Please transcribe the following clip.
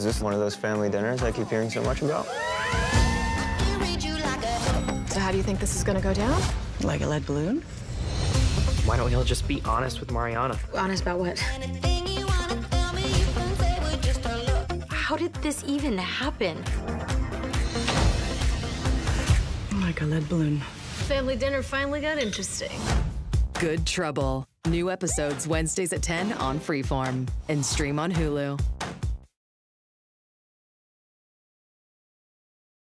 Is this one of those family dinners I keep hearing so much about? So how do you think this is gonna go down? Like a lead balloon? Why don't we all just be honest with Mariana? Honest about what? How did this even happen? Like a lead balloon. Family dinner finally got interesting. Good Trouble. New episodes Wednesdays at 10 on Freeform and stream on Hulu.